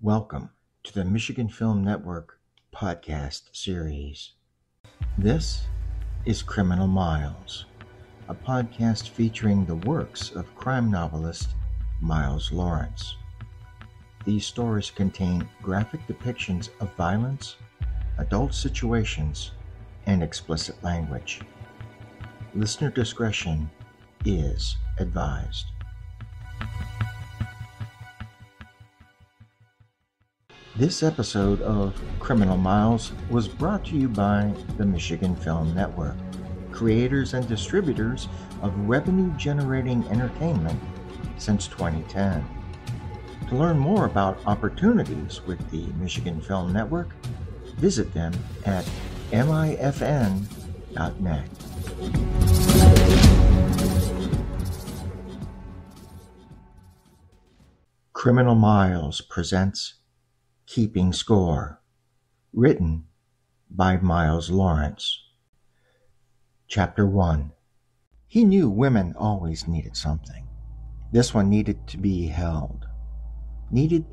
Welcome to the Michigan Film Network podcast series. This is Criminal Miles, a podcast featuring the works of crime novelist Miles Lawrence. These stories contain graphic depictions of violence, adult situations, and explicit language. Listener discretion is advised. This episode of Criminal Miles was brought to you by the Michigan Film Network, creators and distributors of revenue generating entertainment since 2010. To learn more about opportunities with the Michigan Film Network, visit them at mifn.net. Criminal Miles presents Keeping Score, written by Miles Lawrence. Chapter 1 He knew women always needed something. This one needed to be held, needed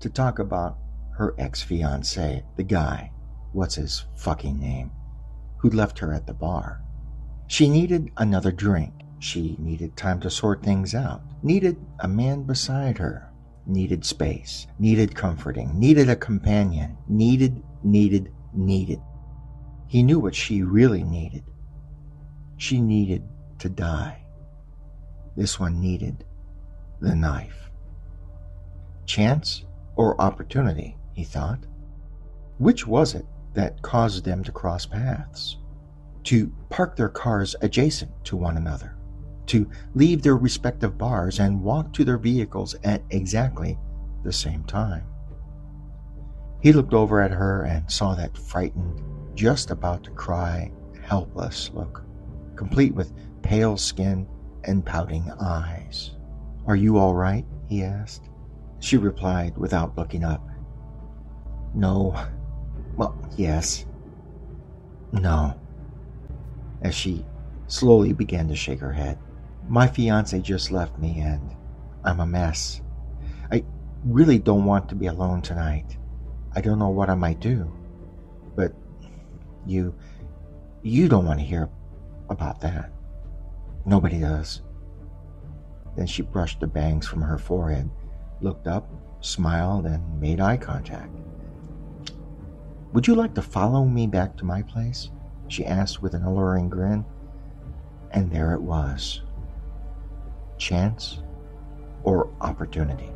to talk about her ex fiance, the guy, what's his fucking name, who'd left her at the bar. She needed another drink. She needed time to sort things out, needed a man beside her needed space, needed comforting, needed a companion, needed, needed, needed. He knew what she really needed. She needed to die. This one needed the knife. Chance or opportunity, he thought. Which was it that caused them to cross paths? To park their cars adjacent to one another? To leave their respective bars and walk to their vehicles at exactly the same time. He looked over at her and saw that frightened, just about to cry, helpless look, complete with pale skin and pouting eyes. Are you all right? he asked. She replied without looking up. No. Well, yes. No. As she slowly began to shake her head. My fiance just left me and I'm a mess. I really don't want to be alone tonight. I don't know what I might do. But you you don't want to hear about that. Nobody does. Then she brushed the bangs from her forehead, looked up, smiled, and made eye contact. Would you like to follow me back to my place? She asked with an alluring grin. And there it was chance, or opportunity.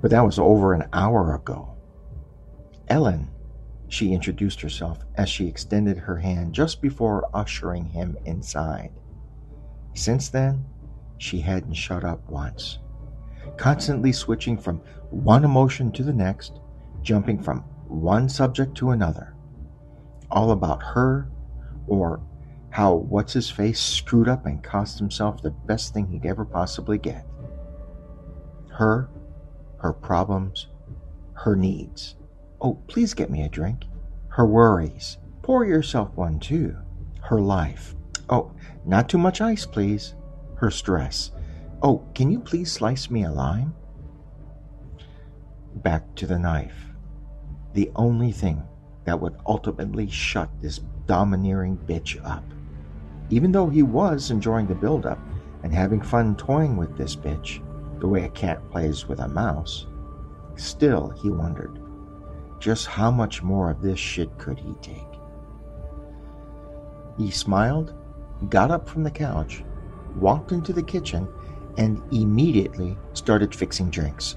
But that was over an hour ago. Ellen, she introduced herself as she extended her hand just before ushering him inside. Since then, she hadn't shut up once, constantly switching from one emotion to the next, jumping from one subject to another, all about her or how what's his face screwed up and cost himself the best thing he'd ever possibly get. Her, her problems, her needs. Oh, please get me a drink. Her worries. Pour yourself one too. Her life. Oh, not too much ice, please. Her stress. Oh, can you please slice me a lime? Back to the knife. The only thing that would ultimately shut this domineering bitch up. Even though he was enjoying the build-up and having fun toying with this bitch, the way a cat plays with a mouse, still he wondered just how much more of this shit could he take. He smiled, got up from the couch, walked into the kitchen, and immediately started fixing drinks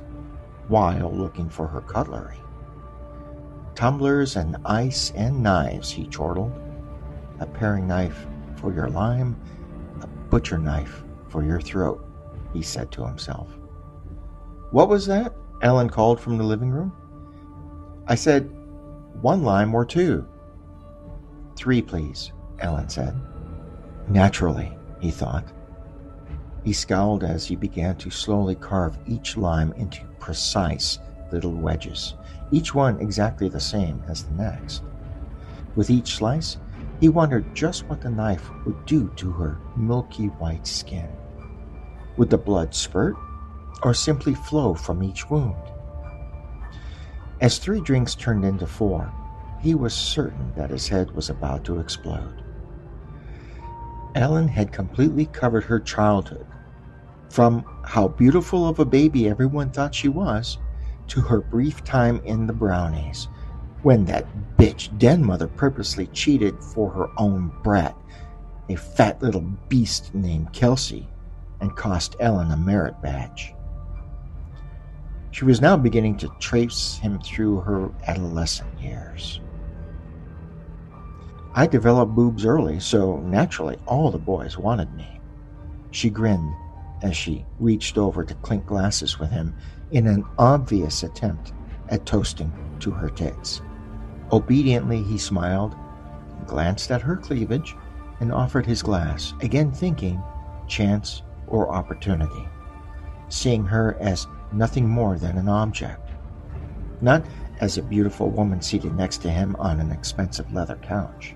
while looking for her cutlery. Tumblers and ice and knives, he chortled. A paring knife for your lime, a butcher knife for your throat, he said to himself. What was that? Ellen called from the living room. I said, one lime or two. Three, please, Ellen said. Naturally, he thought. He scowled as he began to slowly carve each lime into precise little wedges, each one exactly the same as the next. With each slice, he wondered just what the knife would do to her milky white skin. Would the blood spurt or simply flow from each wound? As three drinks turned into four, he was certain that his head was about to explode. Ellen had completely covered her childhood, from how beautiful of a baby everyone thought she was, to her brief time in the brownies, when that bitch den mother purposely cheated for her own brat, a fat little beast named Kelsey, and cost Ellen a merit badge. She was now beginning to trace him through her adolescent years. I developed boobs early, so naturally all the boys wanted me. She grinned as she reached over to clink glasses with him in an obvious attempt at toasting to her tits. Obediently, he smiled, glanced at her cleavage, and offered his glass, again thinking chance or opportunity, seeing her as nothing more than an object, not as a beautiful woman seated next to him on an expensive leather couch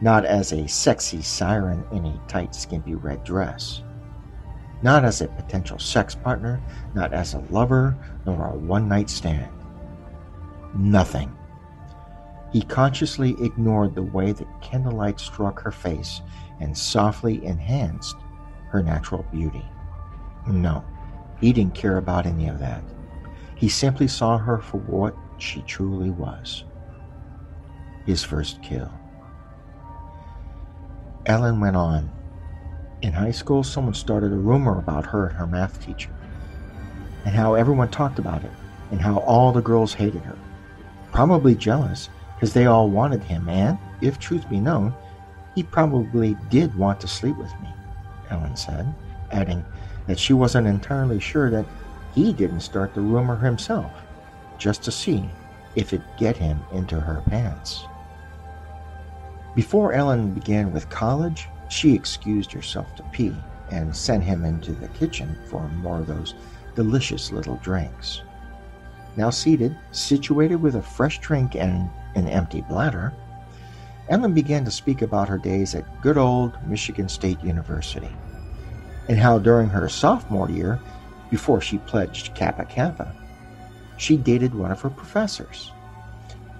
not as a sexy siren in a tight, skimpy red dress, not as a potential sex partner, not as a lover, nor a one night stand. Nothing. He consciously ignored the way the candlelight struck her face and softly enhanced her natural beauty. No, he didn't care about any of that. He simply saw her for what she truly was his first kill. Ellen went on. In high school, someone started a rumor about her and her math teacher, and how everyone talked about it, and how all the girls hated her. Probably jealous, because they all wanted him, and, if truth be known, he probably did want to sleep with me, Ellen said, adding that she wasn't entirely sure that he didn't start the rumor himself, just to see if it'd get him into her pants. Before Ellen began with college, she excused herself to pee and sent him into the kitchen for more of those delicious little drinks. Now seated, situated with a fresh drink and an empty bladder, Ellen began to speak about her days at good old Michigan State University and how during her sophomore year, before she pledged Kappa Kappa, she dated one of her professors.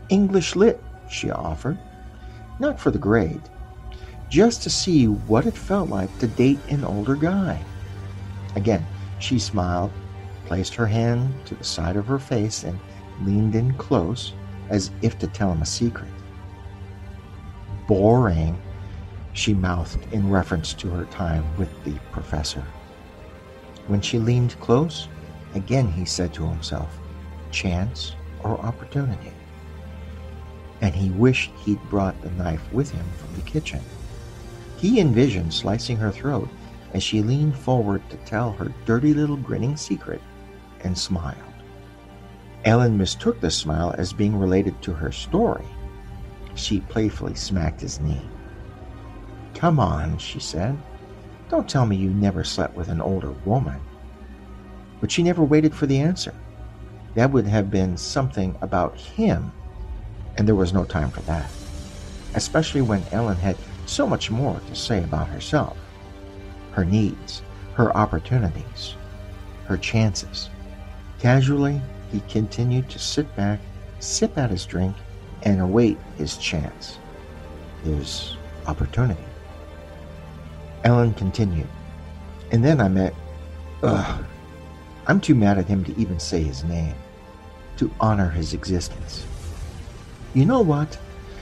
English Lit, she offered, not for the grade, just to see what it felt like to date an older guy. Again, she smiled, placed her hand to the side of her face, and leaned in close as if to tell him a secret. Boring, she mouthed in reference to her time with the professor. When she leaned close, again he said to himself, chance or opportunity and he wished he'd brought the knife with him from the kitchen. He envisioned slicing her throat as she leaned forward to tell her dirty little grinning secret and smiled. Ellen mistook the smile as being related to her story. She playfully smacked his knee. Come on, she said. Don't tell me you never slept with an older woman. But she never waited for the answer. That would have been something about him and there was no time for that, especially when Ellen had so much more to say about herself, her needs, her opportunities, her chances. Casually, he continued to sit back, sip at his drink, and await his chance, his opportunity. Ellen continued, and then I met. Ugh, I'm too mad at him to even say his name, to honor his existence. You know what?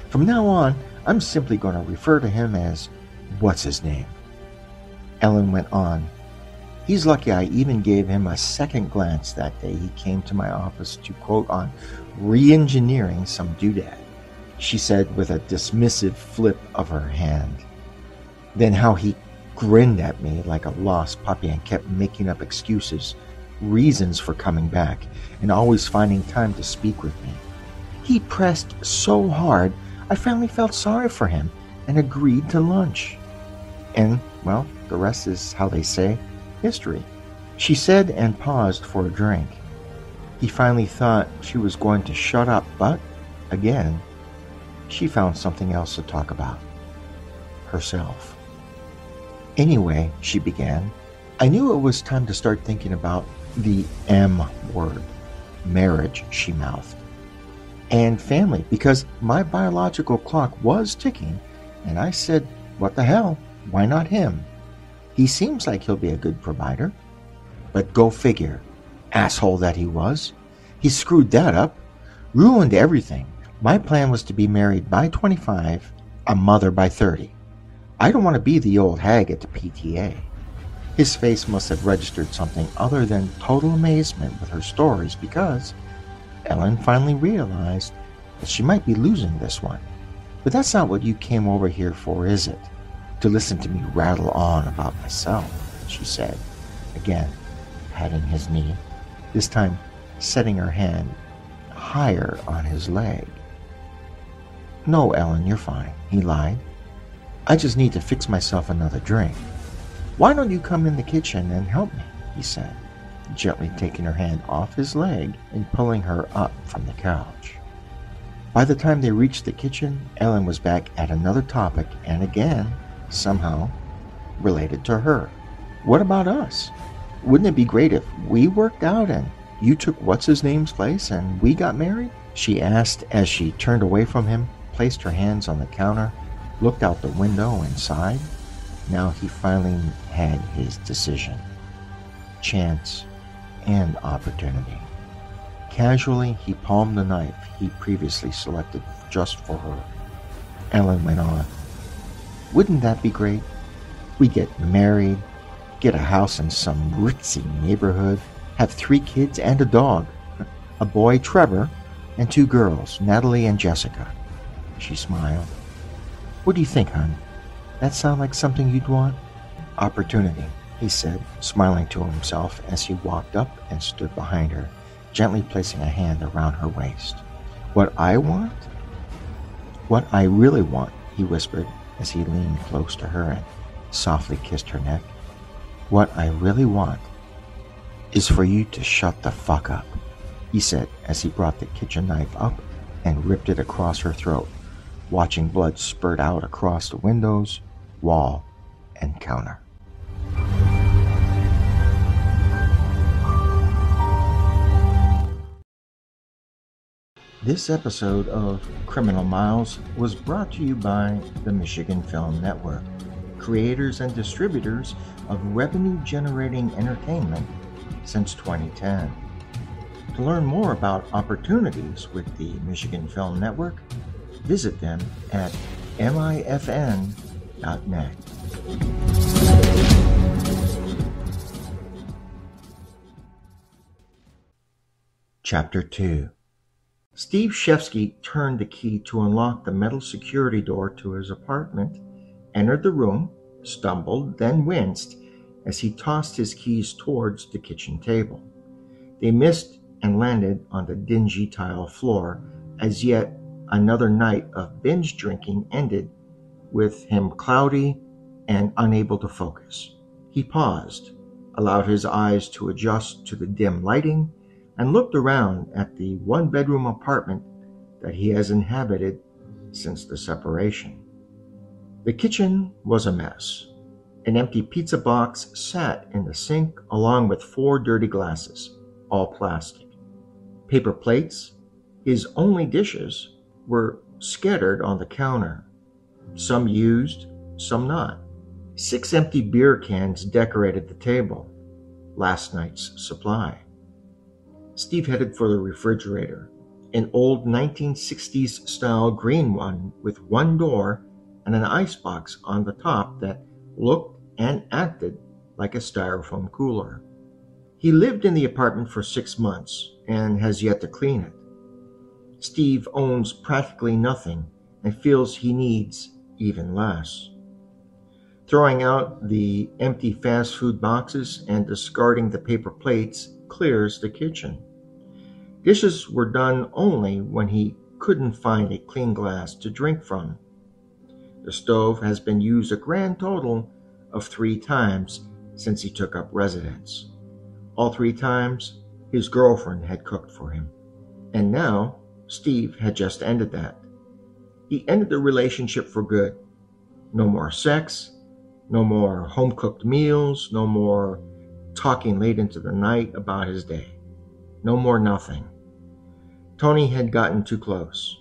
From now on, I'm simply going to refer to him as What's His Name? Ellen went on. He's lucky I even gave him a second glance that day he came to my office to quote on re engineering some doodad, she said with a dismissive flip of her hand. Then how he grinned at me like a lost puppy and kept making up excuses, reasons for coming back, and always finding time to speak with me. He pressed so hard, I finally felt sorry for him and agreed to lunch. And, well, the rest is, how they say, history. She said and paused for a drink. He finally thought she was going to shut up, but, again, she found something else to talk about herself. Anyway, she began, I knew it was time to start thinking about the M word, marriage, she mouthed. and family because my biological clock was ticking, and I said, What the hell? Why not him? He seems like he'll be a good provider. But go figure. Asshole that he was. He screwed that up. Ruined everything. My plan was to be married by 25, a mother by 30. I don't want to be the old hag at the PTA. His face must have registered something other than total amazement with her stories because Ellen finally realized that she might be losing this one. But that's not what you came over here for, is it? To listen to me rattle on about myself, she said, again patting his knee, this time setting her hand higher on his leg. No, Ellen, you're fine, he lied. I just need to fix myself another drink. Why don't you come in the kitchen and help me? he said, gently taking her hand off his leg and pulling her up from the couch. By the time they reached the kitchen, Ellen was back at another topic and again, somehow, related to her. What about us? Wouldn't it be great if we worked out and you took what's his name's place and we got married? She asked as she turned away from him, placed her hands on the counter, looked out the window and sighed. Now he finally had his decision chance and opportunity. Casually, he palmed the knife he previously selected just for her. Ellen went on. Wouldn't that be great? We get married, get a house in some ritzy neighborhood, have three kids and a dog a boy, Trevor, and two girls, Natalie and Jessica. She smiled. What do you think, hon? That sound like something you'd want? Opportunity, he said, smiling to himself as he walked up and stood behind her, gently placing a hand around her waist. What I want? What I really want, he whispered as he leaned close to her and softly kissed her neck. What I really want is for you to shut the fuck up, he said as he brought the kitchen knife up and ripped it across her throat, watching blood spurt out across the windows, wall, and counter. This episode of Criminal Miles was brought to you by the Michigan Film Network, creators and distributors of revenue generating entertainment since 2010. To learn more about opportunities with the Michigan Film Network, visit them at mifn.net. Chapter 2 Steve Shevsky turned the key to unlock the metal security door to his apartment, entered the room, stumbled, then winced as he tossed his keys towards the kitchen table. They missed and landed on the dingy tile floor as yet another night of binge drinking ended with him cloudy and unable to focus. He paused, allowed his eyes to adjust to the dim lighting, and looked around at the one bedroom apartment that he has inhabited since the separation. The kitchen was a mess. An empty pizza box sat in the sink along with four dirty glasses, all plastic. Paper plates, his only dishes, were scattered on the counter, some used, some not. Six empty beer cans decorated the table, last night's supply. Steve headed for the refrigerator, an old 1960s style green one with one door and an icebox on the top that looked and acted like a styrofoam cooler. He lived in the apartment for six months and has yet to clean it. Steve owns practically nothing and feels he needs even less. Throwing out the empty fast food boxes and discarding the paper plates clears the kitchen. Dishes were done only when he couldn't find a clean glass to drink from. The stove has been used a grand total of three times since he took up residence. All three times, his girlfriend had cooked for him. And now, Steve had just ended that. He ended the relationship for good. No more sex, no more home cooked meals, no more talking late into the night about his day. No more nothing. Tony had gotten too close.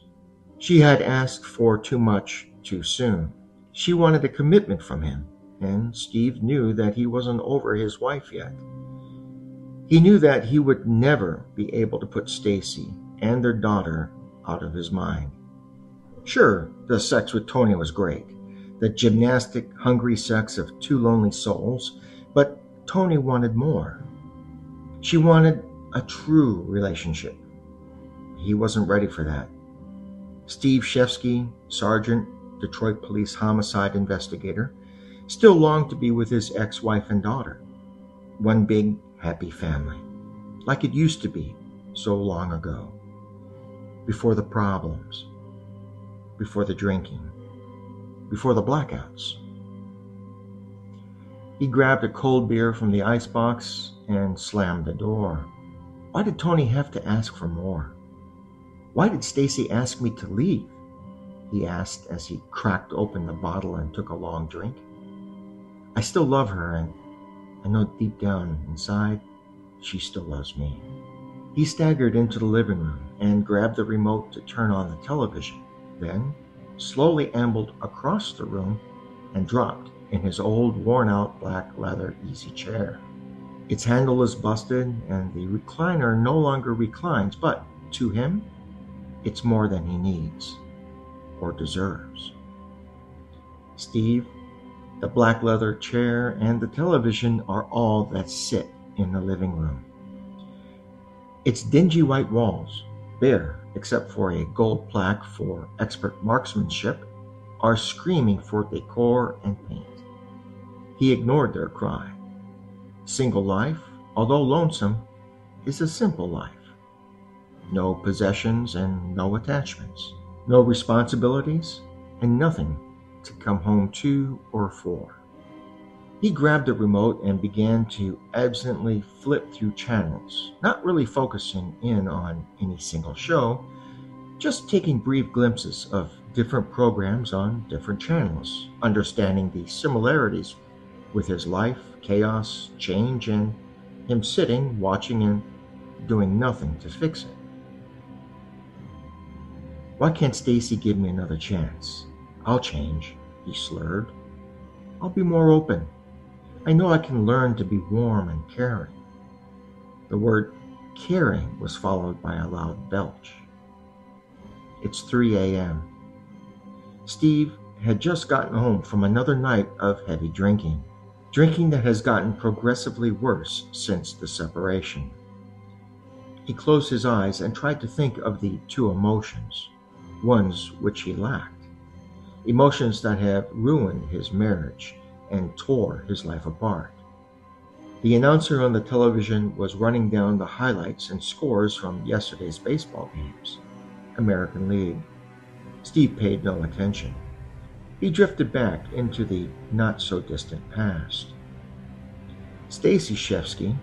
She had asked for too much too soon. She wanted a commitment from him, and Steve knew that he wasn't over his wife yet. He knew that he would never be able to put Stacy and their daughter out of his mind. Sure, the sex with Tony was great, the gymnastic, hungry sex of two lonely souls, but Tony wanted more. She wanted a true relationship. He wasn't ready for that. Steve Shevsky, Sergeant, Detroit Police homicide investigator, still longed to be with his ex wife and daughter. One big, happy family, like it used to be so long ago. Before the problems, before the drinking, before the blackouts. He grabbed a cold beer from the icebox and slammed the door. Why did Tony have to ask for more? Why did Stacy ask me to leave? He asked as he cracked open the bottle and took a long drink. I still love her, and I know deep down inside she still loves me. He staggered into the living room and grabbed the remote to turn on the television, then slowly ambled across the room and dropped in his old worn out black leather easy chair. Its handle is busted and the recliner no longer reclines, but to him, it's more than he needs or deserves. Steve, the black leather chair, and the television are all that sit in the living room. Its dingy white walls, bare except for a gold plaque for expert marksmanship, are screaming for decor and paint. He ignored their cry. Single life, although lonesome, is a simple life. No possessions and no attachments, no responsibilities, and nothing to come home to or for. He grabbed the remote and began to absently flip through channels, not really focusing in on any single show, just taking brief glimpses of different programs on different channels, understanding the similarities with his life, chaos, change, and him sitting, watching, and doing nothing to fix it. Why can't Stacy give me another chance? I'll change, he slurred. I'll be more open, I know I can learn to be warm and caring. The word caring was followed by a loud belch. It's 3 a.m. Steve had just gotten home from another night of heavy drinking, drinking that has gotten progressively worse since the separation. He closed his eyes and tried to think of the two emotions, ones which he lacked, emotions that have ruined his marriage and tore his life apart. The announcer on the television was running down the highlights and scores from yesterday's baseball games. American League. Steve paid no attention. He drifted back into the not so distant past. Stacy Shevsky,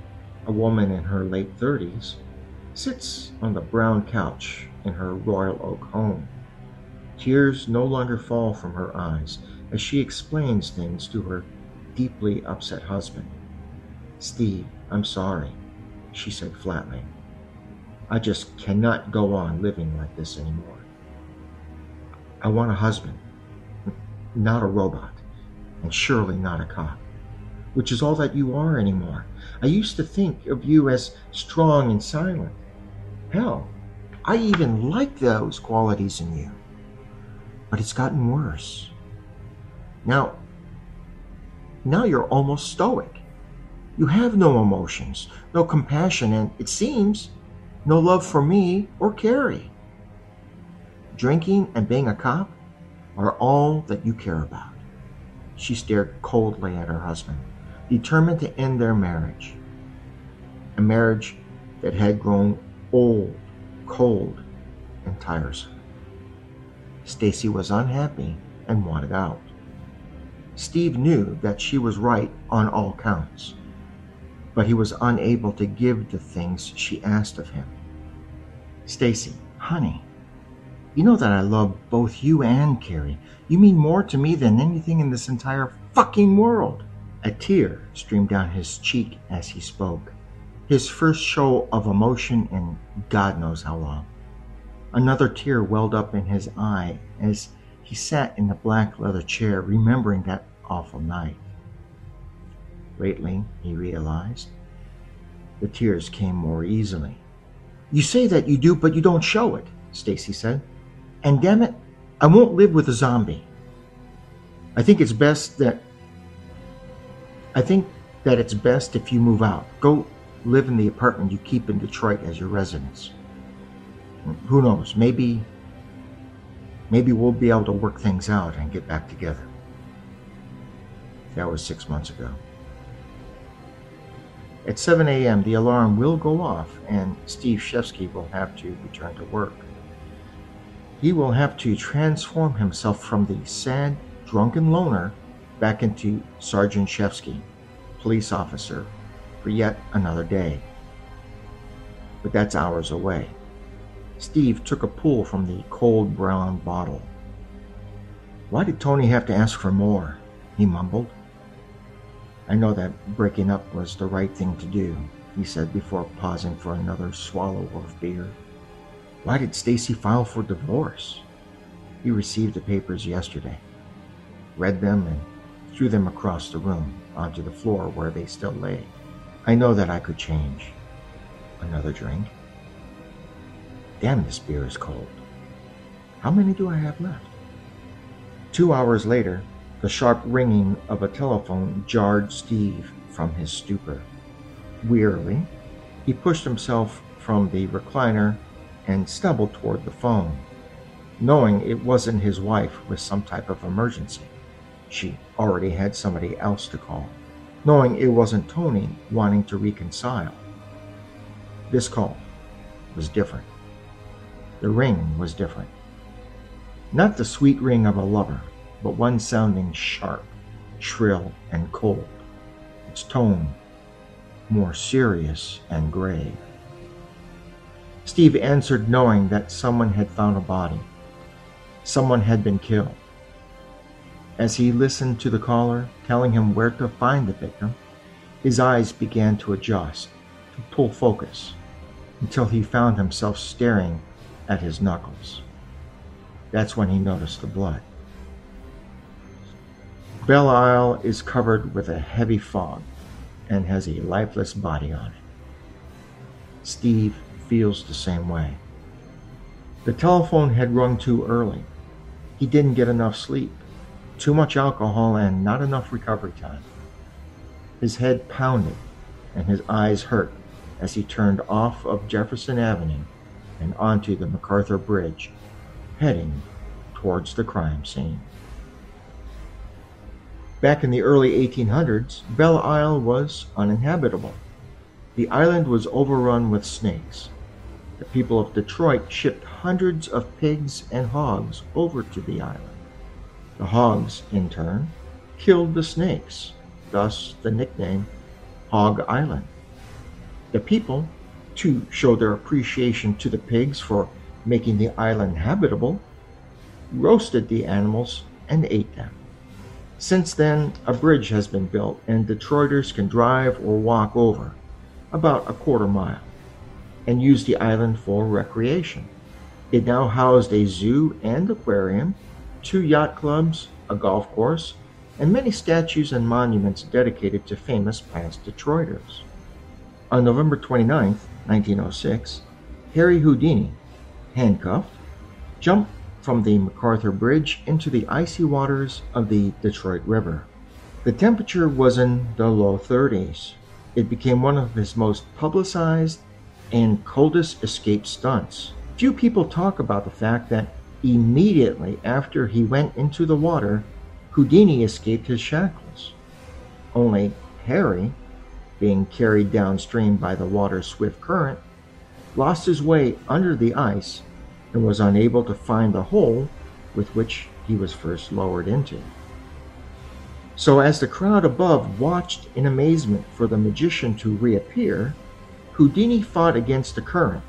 a woman in her late 30s, sits on the brown couch in her Royal Oak home. Tears no longer fall from her eyes as she explains things to her deeply upset husband. Steve, I'm sorry, she said flatly. I just cannot go on living like this anymore. I want a husband, not a robot, and surely not a cop, which is all that you are anymore. I used to think of you as strong and silent. Hell, I even like those qualities in you. But it's gotten worse. Now, now you're almost stoic. You have no emotions, no compassion, and it seems no love for me or Carrie. Drinking and being a cop are all that you care about. She stared coldly at her husband, determined to end their marriage. A marriage that had grown old, cold, and tiresome. Stacy was unhappy and wanted out. Steve knew that she was right on all counts, but he was unable to give the things she asked of him. Stacy, honey, you know that I love both you and Carrie. You mean more to me than anything in this entire fucking world. A tear streamed down his cheek as he spoke. His first show of emotion in God knows how long. Another tear welled up in his eye as he sat in the black leather chair, remembering that awful night. Lately, he realized, the tears came more easily. You say that you do, but you don't show it, Stacy said. And damn it, I won't live with a zombie. I think it's best that I think that it's best if you move out. Go live in the apartment you keep in Detroit as your residence. Who knows? Maybe maybe we'll be able to work things out and get back together. That was six months ago. At 7 a.m., the alarm will go off and Steve Shevsky will have to return to work. He will have to transform himself from the sad, drunken loner back into Sergeant Shevsky, police officer, for yet another day. But that's hours away. Steve took a pull from the cold brown bottle. Why did Tony have to ask for more? he mumbled. I know that breaking up was the right thing to do, he said before pausing for another swallow of beer. Why did Stacy file for divorce? He received the papers yesterday, read them, and threw them across the room onto the floor where they still lay. I know that I could change. Another drink. Damn, this beer is cold. How many do I have left? Two hours later, the sharp ringing of a telephone jarred Steve from his stupor. Wearily, he pushed himself from the recliner and stumbled toward the phone, knowing it wasn't his wife with some type of emergency. She already had somebody else to call, knowing it wasn't Tony wanting to reconcile. This call was different. The ring was different. Not the sweet ring of a lover, but one sounding sharp, shrill, and cold, its tone more serious and grave. Steve answered knowing that someone had found a body. Someone had been killed. As he listened to the caller telling him where to find the victim, his eyes began to adjust, to pull focus, until he found himself staring at his knuckles. That's when he noticed the blood. Belle Isle is covered with a heavy fog and has a lifeless body on it. Steve feels the same way. The telephone had rung too early. He didn't get enough sleep, too much alcohol, and not enough recovery time. His head pounded and his eyes hurt as he turned off of Jefferson Avenue and onto the MacArthur Bridge, heading towards the crime scene. Back in the early 1800s, Belle Isle was uninhabitable. The island was overrun with snakes. The people of Detroit shipped hundreds of pigs and hogs over to the island. The hogs, in turn, killed the snakes, thus the nickname Hog Island. The people, to show their appreciation to the pigs for making the island habitable, roasted the animals and ate them. Since then, a bridge has been built and Detroiters can drive or walk over, about a quarter mile, and used the island for recreation. It now housed a zoo and aquarium, two yacht clubs, a golf course, and many statues and monuments dedicated to famous past Detroiters. On November 29, 1906, Harry Houdini, handcuffed, jumped from the MacArthur Bridge into the icy waters of the Detroit River. The temperature was in the low 30s. It became one of his most publicized and coldest escape stunts. Few people talk about the fact that immediately after he went into the water, Houdini escaped his shackles. Only Harry, being carried downstream by the water's swift current, lost his way under the ice and was unable to find the hole with which he was first lowered into. So, as the crowd above watched in amazement for the magician to reappear, Houdini fought against the current,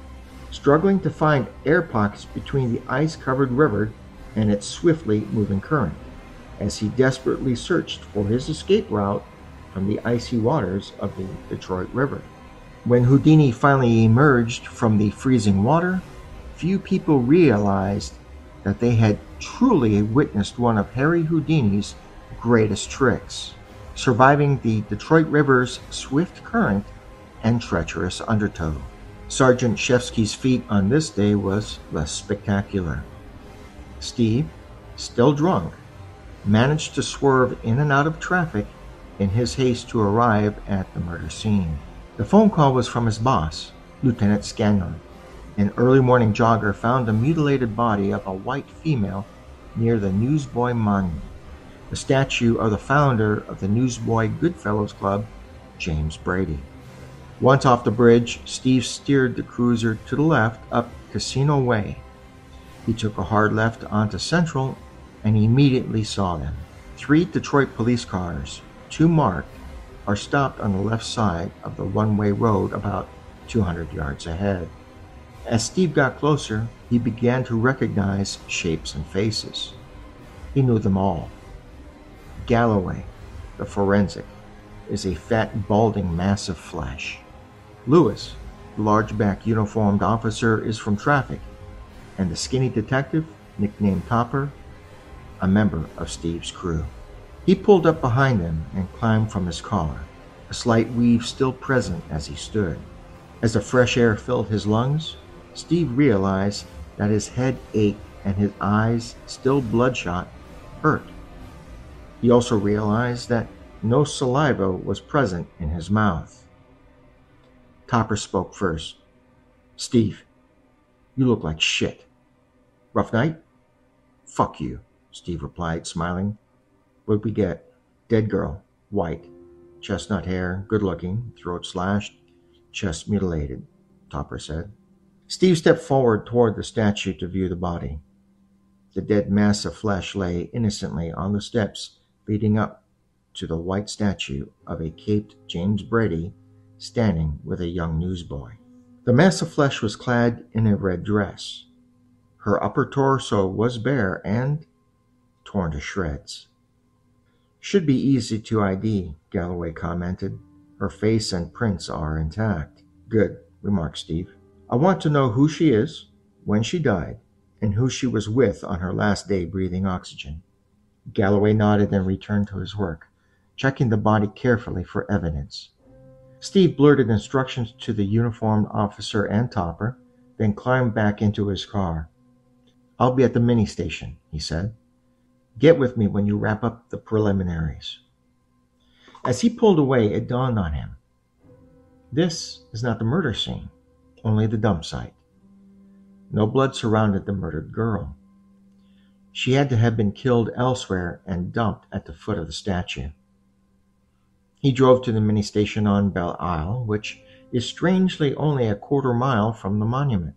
struggling to find air pockets between the ice covered river and its swiftly moving current, as he desperately searched for his escape route from the icy waters of the Detroit River. When Houdini finally emerged from the freezing water, few people realized that they had truly witnessed one of Harry Houdini's greatest tricks, surviving the Detroit River's swift current and treacherous undertow. Sergeant Shevsky's feat on this day was less spectacular. Steve, still drunk, managed to swerve in and out of traffic in his haste to arrive at the murder scene. The phone call was from his boss, Lieutenant Scanlon. An early morning jogger found the mutilated body of a white female near the Newsboy Monument, the statue of the founder of the Newsboy Goodfellows Club, James Brady. Once off the bridge, Steve steered the cruiser to the left up Casino Way. He took a hard left onto Central and immediately saw them. Three Detroit police cars, two marked, are stopped on the left side of the one way road about 200 yards ahead. As Steve got closer, he began to recognize shapes and faces. He knew them all. Galloway, the forensic, is a fat, balding mass of flesh. Lewis, the large back uniformed officer, is from traffic, and the skinny detective, nicknamed Topper, a member of Steve's crew. He pulled up behind them and climbed from his car, a slight weave still present as he stood. As the fresh air filled his lungs, Steve realized that his head ached and his eyes, still bloodshot, hurt. He also realized that no saliva was present in his mouth. Topper spoke first. Steve, you look like shit. Rough night? Fuck you. Steve replied, smiling. What'd we get? Dead girl, white, chestnut hair, good looking, throat slashed, chest mutilated, Topper said. Steve stepped forward toward the statue to view the body. The dead mass of flesh lay innocently on the steps leading up to the white statue of a caped James Brady standing with a young newsboy. The mass of flesh was clad in a red dress. Her upper torso was bare and torn to shreds. Should be easy to ID, Galloway commented. Her face and prints are intact. Good, remarked Steve. I want to know who she is, when she died, and who she was with on her last day breathing oxygen. Galloway nodded and returned to his work, checking the body carefully for evidence. Steve blurted instructions to the uniformed officer and Topper, then climbed back into his car. I'll be at the mini station, he said. Get with me when you wrap up the preliminaries. As he pulled away, it dawned on him. This is not the murder scene, only the dump site. No blood surrounded the murdered girl. She had to have been killed elsewhere and dumped at the foot of the statue. He drove to the mini station on Belle Isle, which is strangely only a quarter mile from the monument.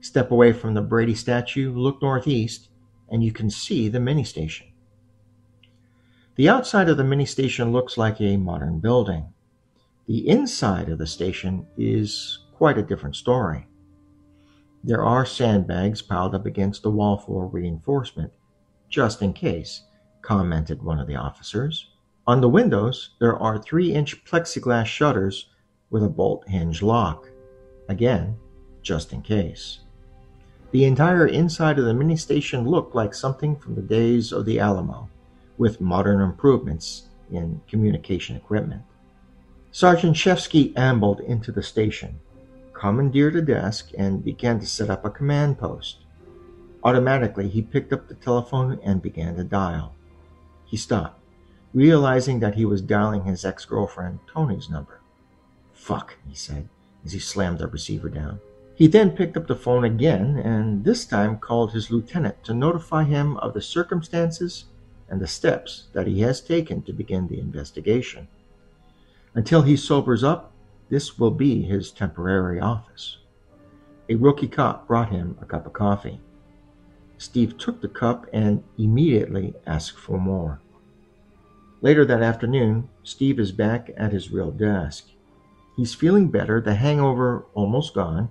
Step away from the Brady statue, look northeast, and you can see the mini station. The outside of the mini station looks like a modern building. The inside of the station is quite a different story. There are sandbags piled up against the wall for reinforcement, just in case, commented one of the officers. On the windows, there are three inch plexiglass shutters with a bolt hinge lock. Again, just in case. The entire inside of the mini station looked like something from the days of the Alamo, with modern improvements in communication equipment. Sergeant Shevsky ambled into the station, commandeered a desk, and began to set up a command post. Automatically, he picked up the telephone and began to dial. He stopped, realizing that he was dialing his ex girlfriend Tony's number. Fuck, he said as he slammed the receiver down. He then picked up the phone again and this time called his lieutenant to notify him of the circumstances and the steps that he has taken to begin the investigation. Until he sobers up, this will be his temporary office. A rookie cop brought him a cup of coffee. Steve took the cup and immediately asked for more. Later that afternoon, Steve is back at his real desk. He's feeling better, the hangover almost gone,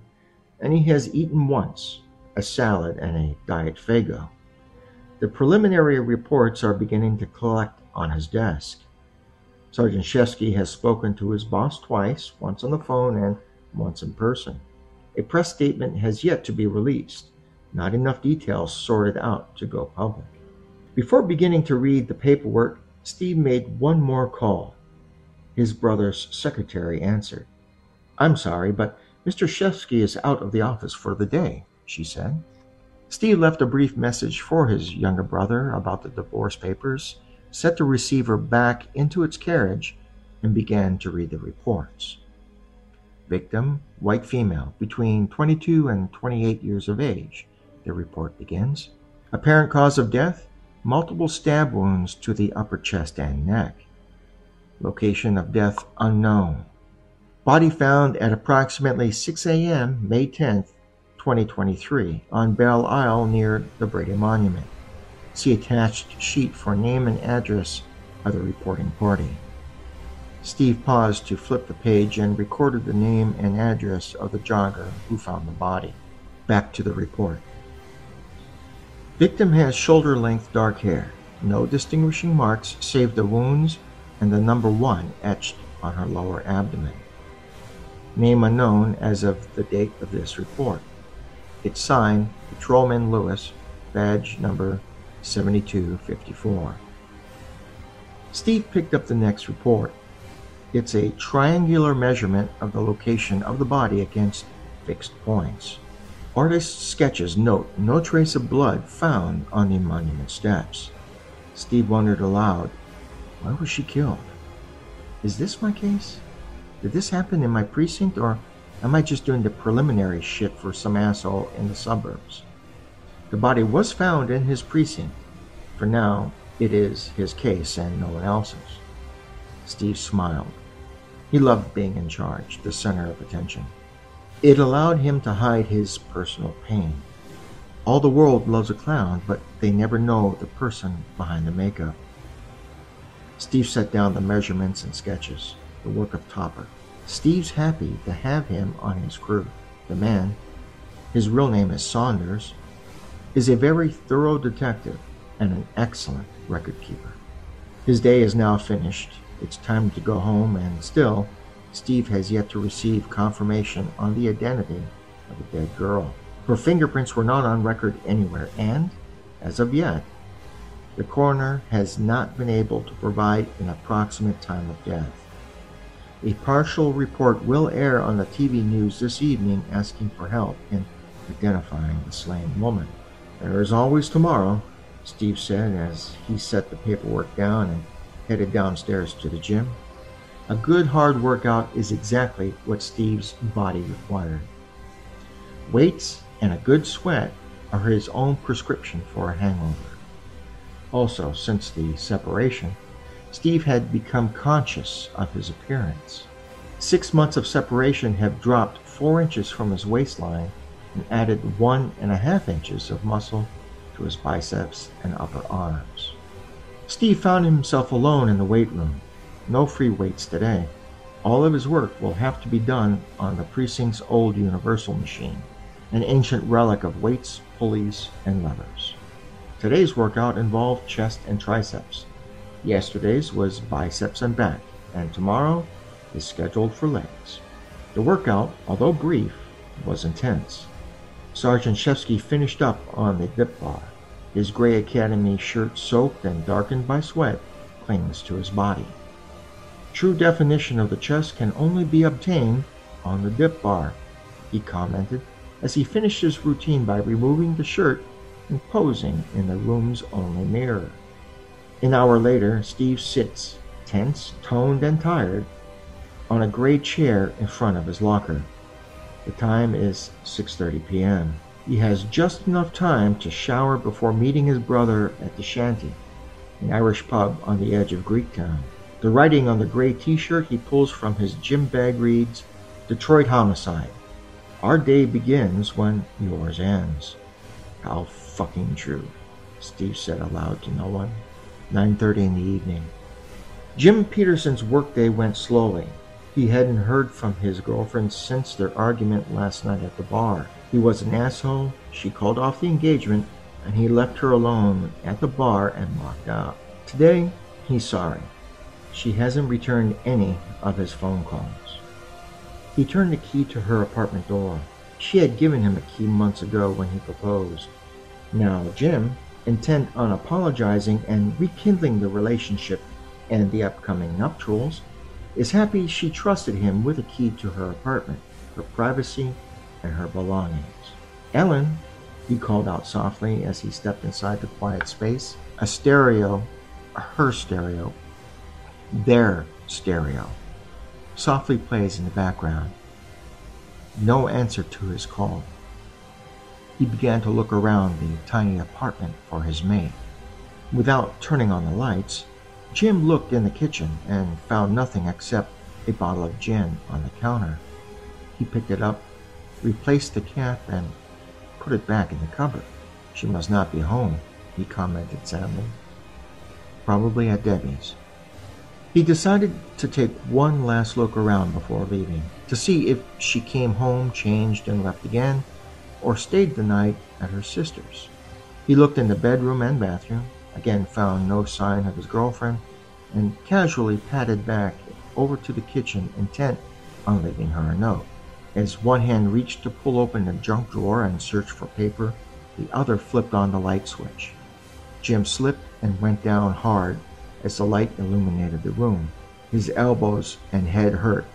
and he has eaten once a salad and a diet Faygo. The preliminary reports are beginning to collect on his desk. Sergeant Shevsky has spoken to his boss twice, once on the phone and once in person. A press statement has yet to be released, not enough details sorted out to go public. Before beginning to read the paperwork, Steve made one more call. His brother's secretary answered. I'm sorry, but Mr. Shevsky is out of the office for the day, she said. Steve left a brief message for his younger brother about the divorce papers, set the receiver back into its carriage, and began to read the reports. Victim, white female, between 22 and 28 years of age, the report begins. Apparent cause of death, multiple stab wounds to the upper chest and neck. Location of death unknown. Body found at approximately 6 a.m., May 10, 2023, on Belle Isle near the Brady Monument. See attached sheet for name and address of the reporting party. Steve paused to flip the page and recorded the name and address of the jogger who found the body. Back to the report. Victim has shoulder length dark hair, no distinguishing marks save the wounds and the number one etched on her lower abdomen. Name unknown as of the date of this report. It's signed Patrolman Lewis, badge number 7254. Steve picked up the next report. It's a triangular measurement of the location of the body against fixed points. Artist's sketches note no trace of blood found on the monument steps. Steve wondered aloud, why was she killed? Is this my case? Did this happen in my precinct or am I just doing the preliminary shit for some asshole in the suburbs? The body was found in his precinct. For now, it is his case and no one else's. Steve smiled. He loved being in charge, the center of attention. It allowed him to hide his personal pain. All the world loves a clown, but they never know the person behind the makeup. Steve set down the measurements and sketches, the work of Topper. Steve's happy to have him on his crew. The man, his real name is Saunders, is a very thorough detective and an excellent record keeper. His day is now finished, it's time to go home, and still, Steve has yet to receive confirmation on the identity of the dead girl. Her fingerprints were not on record anywhere, and, as of yet, the coroner has not been able to provide an approximate time of death. A partial report will air on the TV news this evening asking for help in identifying the slain woman. There is always tomorrow, Steve said as he set the paperwork down and headed downstairs to the gym. A good hard workout is exactly what Steve's body required. Weights and a good sweat are his own prescription for a hangover. Also, since the separation, Steve had become conscious of his appearance. Six months of separation have dropped four inches from his waistline and added one and a half inches of muscle to his biceps and upper arms. Steve found himself alone in the weight room. No free weights today. All of his work will have to be done on the precinct's old universal machine, an ancient relic of weights, pulleys, and levers. Today's workout involved chest and triceps. Yesterday's was biceps and back, and tomorrow is scheduled for legs. The workout, although brief, was intense. Sergeant Shevsky finished up on the dip bar. His gray academy shirt soaked and darkened by sweat clings to his body. True definition of the chest can only be obtained on the dip bar, he commented as he finished his routine by removing the shirt and posing in the room's only mirror. An hour later, Steve sits, tense, toned, and tired, on a gray chair in front of his locker. The time is 6:30 p.m. He has just enough time to shower before meeting his brother at the shanty, an Irish pub on the edge of Greektown. The writing on the gray t-shirt he pulls from his gym bag reads, Detroit Homicide. Our day begins when yours ends. How fucking true, Steve said aloud to no one. 9.30 in the evening. Jim Peterson's workday went slowly. He hadn't heard from his girlfriend since their argument last night at the bar. He was an asshole. She called off the engagement, and he left her alone at the bar and walked out. Today, he's sorry. She hasn't returned any of his phone calls. He turned the key to her apartment door. She had given him a key months ago when he proposed. Now Jim, intent on apologizing and rekindling the relationship and the upcoming nuptials, is happy she trusted him with a key to her apartment, her privacy, and her belongings. Ellen, he called out softly as he stepped inside the quiet space. A stereo, her stereo, their stereo, softly plays in the background. No answer to his call. He began to look around the tiny apartment for his mate. Without turning on the lights, Jim looked in the kitchen and found nothing except a bottle of gin on the counter. He picked it up, replaced the cap, and put it back in the cupboard. She must not be home, he commented sadly. Probably at Debbie's. He decided to take one last look around before leaving, to see if she came home, changed, and left again, or stayed the night at her sister's. He looked in the bedroom and bathroom, again found no sign of his girlfriend, and casually padded back over to the kitchen, intent on leaving her a note. As one hand reached to pull open a junk drawer and search for paper, the other flipped on the light switch. Jim slipped and went down hard as the light illuminated the room. His elbows and head hurt.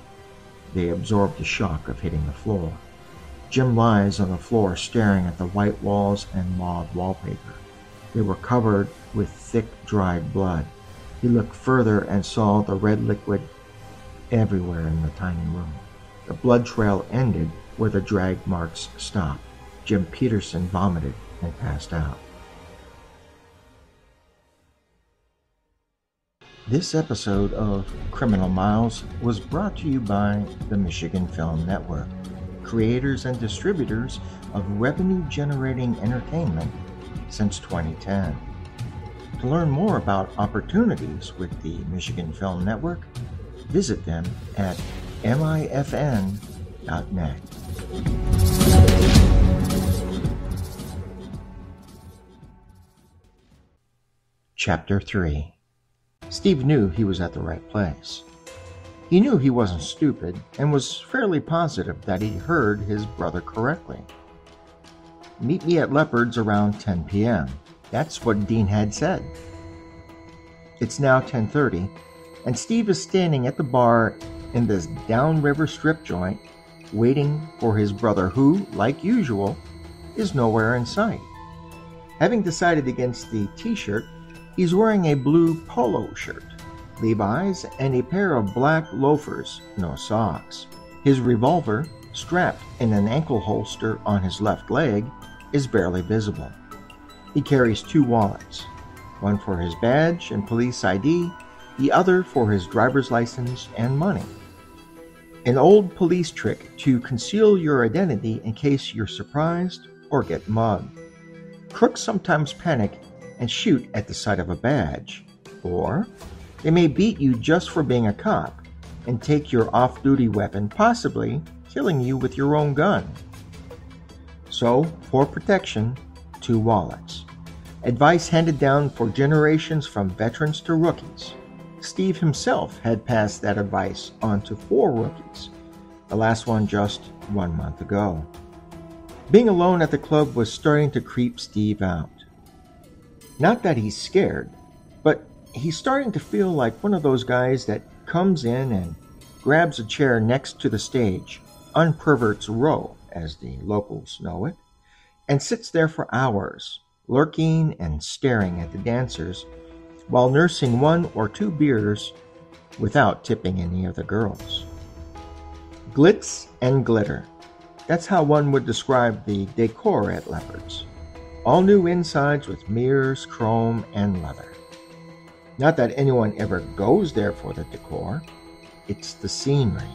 They absorbed the shock of hitting the floor. Jim lies on the floor staring at the white walls and mauve wallpaper. They were covered with thick, dried blood. He looked further and saw the red liquid everywhere in the tiny room. The blood trail ended where the drag marks stopped. Jim Peterson vomited and passed out. This episode of Criminal Miles was brought to you by the Michigan Film Network, creators and distributors of revenue generating entertainment since 2010. To learn more about opportunities with the Michigan Film Network, visit them at mifn.net. Chapter 3 Steve knew he was at the right place. He knew he wasn't stupid and was fairly positive that he heard his brother correctly. Meet me at Leopard's around 10 p.m. That's what Dean had said. It's now 10:30 and Steve is standing at the bar in this downriver strip joint waiting for his brother who, like usual, is nowhere in sight. Having decided against the t-shirt, He's wearing a blue polo shirt, Levi's, and a pair of black loafers, no socks. His revolver, strapped in an ankle holster on his left leg, is barely visible. He carries two wallets, one for his badge and police ID, the other for his driver's license and money. An old police trick to conceal your identity in case you're surprised or get mugged. Crooks sometimes panic and shoot at the sight of a badge. Or they may beat you just for being a cop and take your off duty weapon, possibly killing you with your own gun. So, for protection, two wallets. Advice handed down for generations from veterans to rookies. Steve himself had passed that advice on to four rookies, the last one just one month ago. Being alone at the club was starting to creep Steve out. Not that he's scared, but he's starting to feel like one of those guys that comes in and grabs a chair next to the stage, unperverts Row, as the locals know it, and sits there for hours, lurking and staring at the dancers while nursing one or two beers without tipping any of the girls. Glitz and glitter. That's how one would describe the decor at Leopard's. All new insides with mirrors, chrome, and leather. Not that anyone ever goes there for the decor, it's the scenery.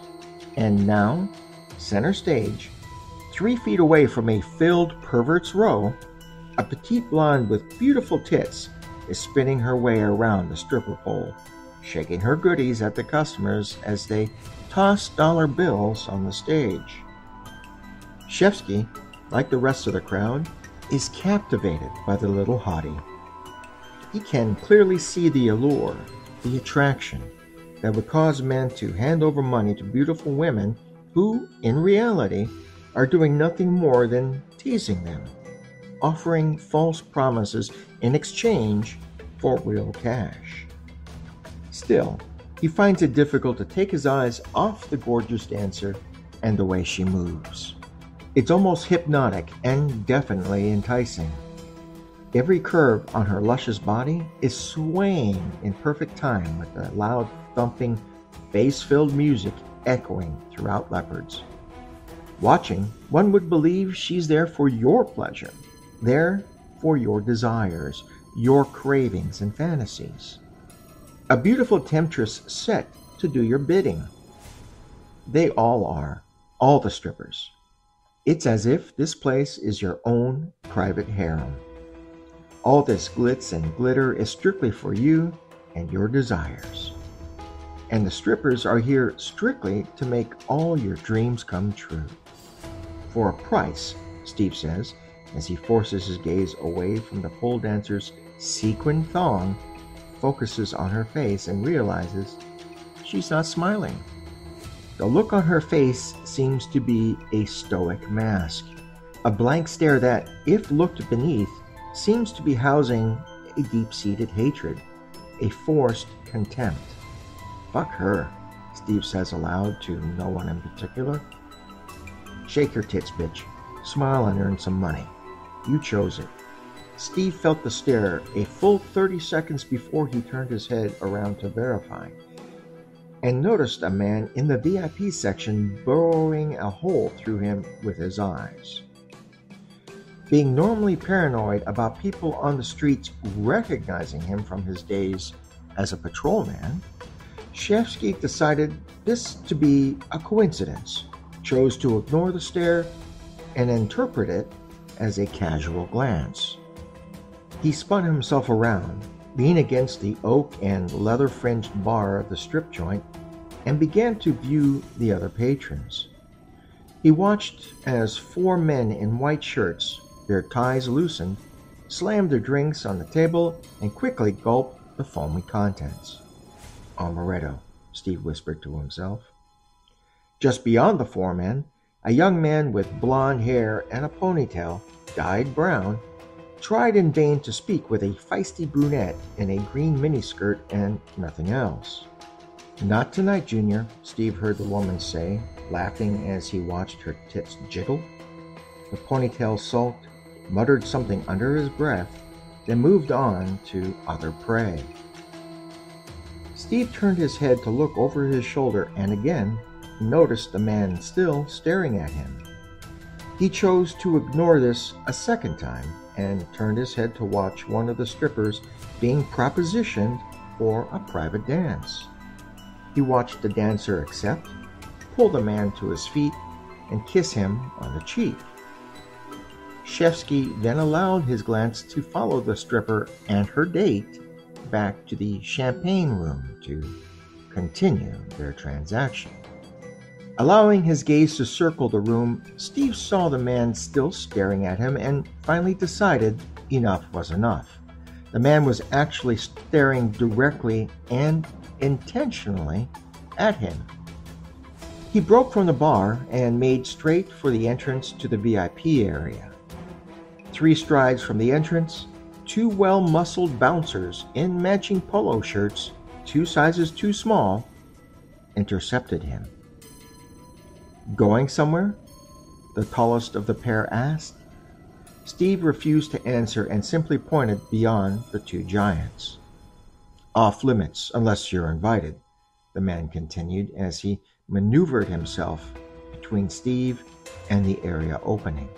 And now, center stage, three feet away from a filled pervert's row, a petite blonde with beautiful tits is spinning her way around the stripper pole, shaking her goodies at the customers as they toss dollar bills on the stage. Shevsky, like the rest of the crowd, is captivated by the little hottie. He can clearly see the allure, the attraction that would cause men to hand over money to beautiful women who, in reality, are doing nothing more than teasing them, offering false promises in exchange for real cash. Still, he finds it difficult to take his eyes off the gorgeous dancer and the way she moves. It's almost hypnotic and definitely enticing. Every curve on her luscious body is swaying in perfect time with the loud thumping, bass filled music echoing throughout Leopards. Watching, one would believe she's there for your pleasure, there for your desires, your cravings and fantasies. A beautiful temptress set to do your bidding. They all are, all the strippers. It's as if this place is your own private harem. All this glitz and glitter is strictly for you and your desires. And the strippers are here strictly to make all your dreams come true. For a price, Steve says, as he forces his gaze away from the pole dancer's sequin thong, focuses on her face, and realizes she's not smiling. The look on her face seems to be a stoic mask, a blank stare that, if looked beneath, seems to be housing a deep seated hatred, a forced contempt. Fuck her, Steve says aloud to no one in particular. Shake your tits, bitch. Smile and earn some money. You chose it. Steve felt the stare a full 30 seconds before he turned his head around to verify, and noticed a man in the VIP section burrowing a hole through him with his eyes. Being normally paranoid about people on the streets recognizing him from his days as a patrolman, Shevsky decided this to be a coincidence, chose to ignore the stare and interpret it as a casual glance. He spun himself around, leaned against the oak and leather fringed bar of the strip joint, and began to view the other patrons. He watched as four men in white shirts their ties loosened, slammed their drinks on the table, and quickly gulped the foamy contents. Oh, Amaretto, Steve whispered to himself. Just beyond the four men, a young man with blond hair and a ponytail, dyed brown, tried in vain to speak with a feisty brunette in a green miniskirt and nothing else. Not tonight, Junior, Steve heard the woman say, laughing as he watched her tits jiggle. The ponytail sulked, muttered something under his breath, then moved on to other prey. Steve turned his head to look over his shoulder and again noticed the man still staring at him. He chose to ignore this a second time and turned his head to watch one of the strippers being propositioned for a private dance. He watched the dancer accept, pull the man to his feet, and kiss him on the cheek. Shevsky then allowed his glance to follow the stripper and her date back to the champagne room to continue their transaction. Allowing his gaze to circle the room, Steve saw the man still staring at him and finally decided enough was enough. The man was actually staring directly and intentionally at him. He broke from the bar and made straight for the entrance to the VIP area. Three strides from the entrance, two well muscled bouncers in matching polo shirts, two sizes too small, intercepted him. Going somewhere? The tallest of the pair asked. Steve refused to answer and simply pointed beyond the two giants. Off limits unless you're invited, the man continued as he maneuvered himself between Steve and the area opening.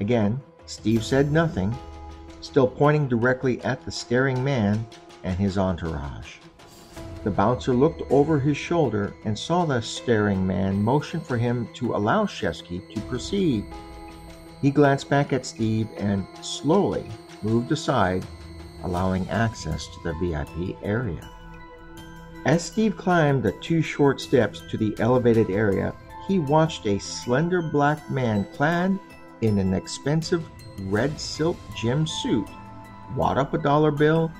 Again, Steve said nothing, still pointing directly at the staring man and his entourage. The bouncer looked over his shoulder and saw the staring man motion for him to allow Shevsky to proceed. He glanced back at Steve and slowly moved aside, allowing access to the VIP area. As Steve climbed the two short steps to the elevated area, he watched a slender black man clad in an expensive red silk gym suit, wad up a dollar bill,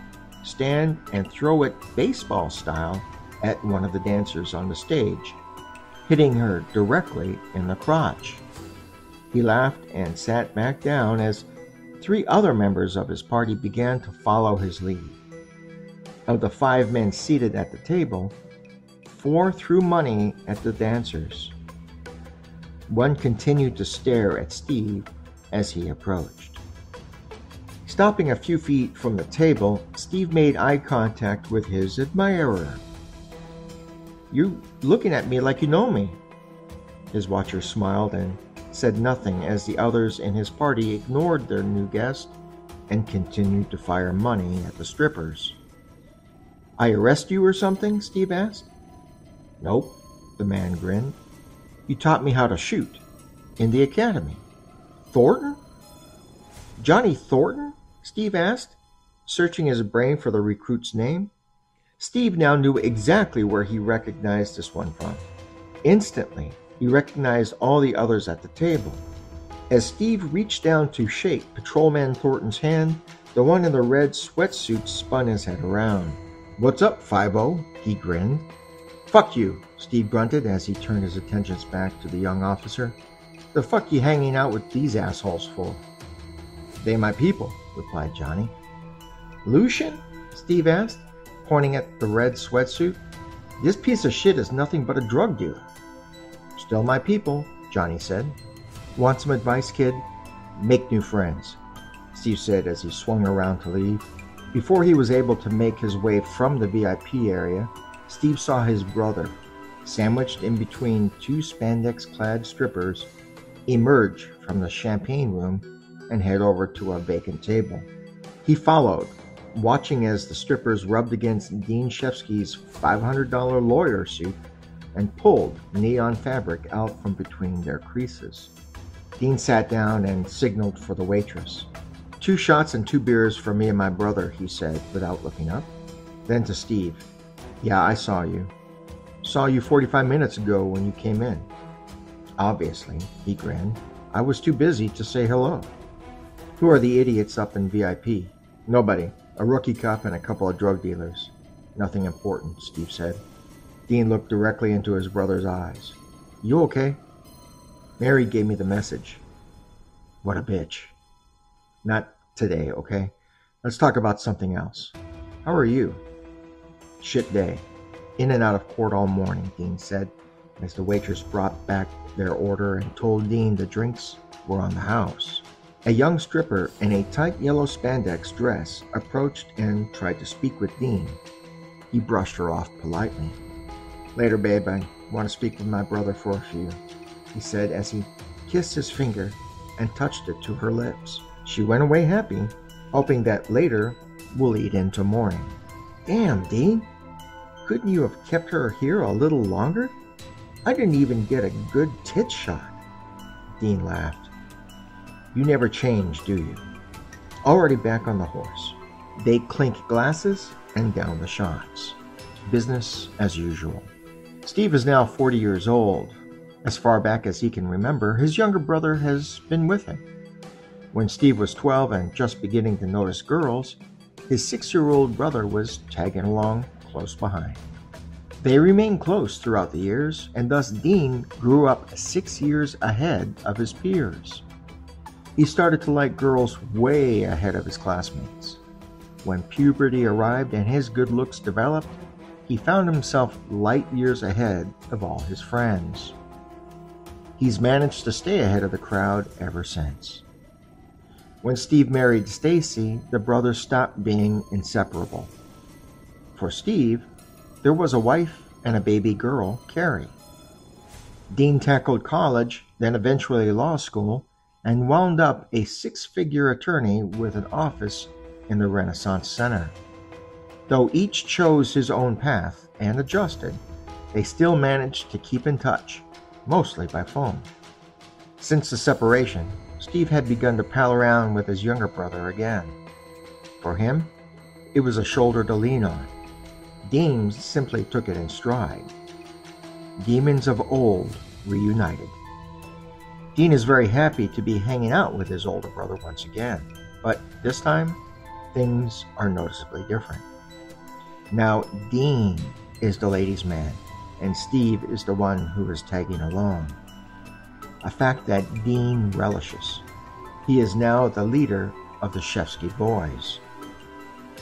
stand and throw it baseball style at one of the dancers on the stage, hitting her directly in the crotch. He laughed and sat back down as three other members of his party began to follow his lead. Of the five men seated at the table, four threw money at the dancers. One continued to stare at Steve as he approached. Stopping a few feet from the table, Steve made eye contact with his admirer. You looking at me like you know me. His watcher smiled and said nothing as the others in his party ignored their new guest and continued to fire money at the strippers. I arrest you or something? Steve asked. Nope, the man grinned. You taught me how to shoot in the academy. Thornton? Johnny Thornton? Steve asked, searching his brain for the recruit's name. Steve now knew exactly where he recognized this one from. Instantly, he recognized all the others at the table. As Steve reached down to shake Patrolman Thornton's hand, the one in the red sweatsuit spun his head around. What's up, Fibo? He grinned. Fuck you, Steve grunted as he turned his attentions back to the young officer. The fuck you hanging out with these assholes for? They my people, replied Johnny. Lucian? Steve asked, pointing at the red sweatsuit. This piece of shit is nothing but a drug dealer. Still my people, Johnny said. Want some advice, kid? Make new friends, Steve said as he swung around to leave. Before he was able to make his way from the VIP area, Steve saw his brother, sandwiched in between two spandex clad strippers, emerge from the champagne room and head over to a vacant table. He followed, watching as the strippers rubbed against Dean Shevsky's $500 lawyer suit and pulled neon fabric out from between their creases. Dean sat down and signaled for the waitress. Two shots and two beers for me and my brother, he said without looking up. Then to Steve, Yeah, I saw you. Saw you 45 minutes ago when you came in. Obviously, he grinned. I was too busy to say hello. Who are the idiots up in VIP? Nobody. A rookie cop and a couple of drug dealers. Nothing important, Steve said. Dean looked directly into his brother's eyes. You okay? Mary gave me the message. What a bitch. Not today, okay? Let's talk about something else. How are you? Shit day. In and out of court all morning, Dean said, as the waitress brought back their order and told Dean the drinks were on the house. A young stripper in a tight yellow spandex dress approached and tried to speak with Dean. He brushed her off politely. Later, babe, I want to speak with my brother for a few, he said as he kissed his finger and touched it to her lips. She went away happy, hoping that later will lead into morning. Damn, Dean! Couldn't you have kept her here a little longer? I didn't even get a good tit shot. Dean laughed. You never change, do you? Already back on the horse. They clink glasses and down the shots. Business as usual. Steve is now 40 years old. As far back as he can remember, his younger brother has been with him. When Steve was 12 and just beginning to notice girls, his six year old brother was tagging along close behind. They remained close throughout the years, and thus Dean grew up six years ahead of his peers. He started to like girls way ahead of his classmates. When puberty arrived and his good looks developed, he found himself light years ahead of all his friends. He's managed to stay ahead of the crowd ever since. When Steve married Stacy, the brothers stopped being inseparable. For Steve, there was a wife and a baby girl, Carrie. Dean tackled college, then eventually law school, and wound up a six figure attorney with an office in the Renaissance Center. Though each chose his own path and adjusted, they still managed to keep in touch, mostly by phone. Since the separation, Steve had begun to pal around with his younger brother again. For him, it was a shoulder to lean on. Dean simply took it in stride. Demons of old reunited. Dean is very happy to be hanging out with his older brother once again, but this time, things are noticeably different. Now, Dean is the ladies' man, and Steve is the one who is tagging along. a fact that Dean relishes. He is now the leader of the Shevsky boys.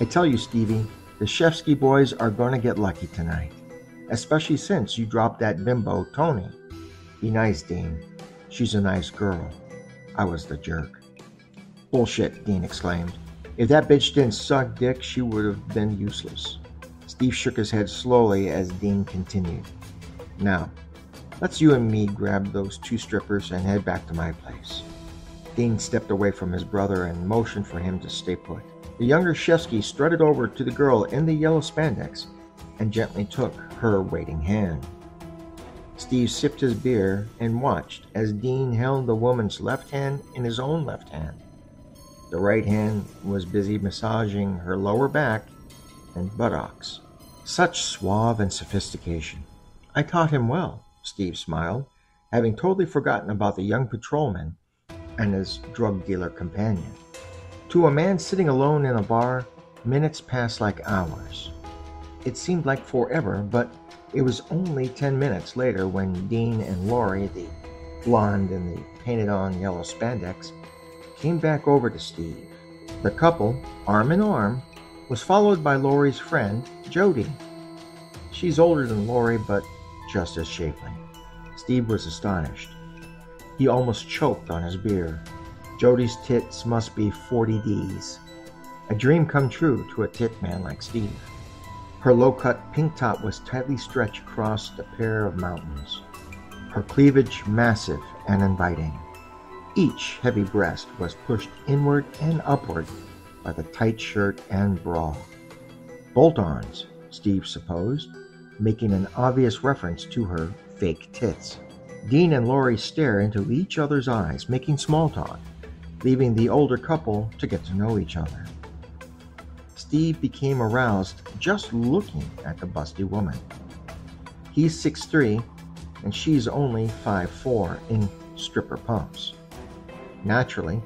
I tell you, Stevie, the Shevsky boys are going to get lucky tonight, especially since you dropped that bimbo, Tony. Be nice, Dean. She's a nice girl. I was the jerk. Bullshit, Dean exclaimed. If that bitch didn't suck dick, she would have been useless. Steve shook his head slowly as Dean continued. Now, let's you and me grab those two strippers and head back to my place. Dean stepped away from his brother and motioned for him to stay put. The younger Shevsky strutted over to the girl in the yellow spandex and gently took her waiting hand. Steve sipped his beer and watched as Dean held the woman's left hand in his own left hand. The right hand was busy massaging her lower back and buttocks. Such suave and sophistication. I taught him well, Steve smiled, having totally forgotten about the young patrolman and his drug dealer companion. To a man sitting alone in a bar, minutes passed like hours. It seemed like forever, but it was only ten minutes later when Dean and Laurie, the blonde in the painted on yellow spandex, came back over to Steve. The couple, arm in arm, was followed by Laurie's friend, Jody. She's older than Lori, but just as shapely. Steve was astonished. He almost choked on his beer. Jody's tits must be 40 Ds. A dream come true to a tit man like Steve. Her low cut pink top was tightly stretched across a pair of mountains, her cleavage massive and inviting. Each heavy breast was pushed inward and upward by the tight shirt and bra. Bolt ons, Steve supposed, making an obvious reference to her fake tits. Dean and Laurie stare into each other's eyes, making small talk, leaving the older couple to get to know each other. Steve became aroused just looking at the busty woman. He's 6'3 and she's only 5'4 in stripper pumps. Naturally,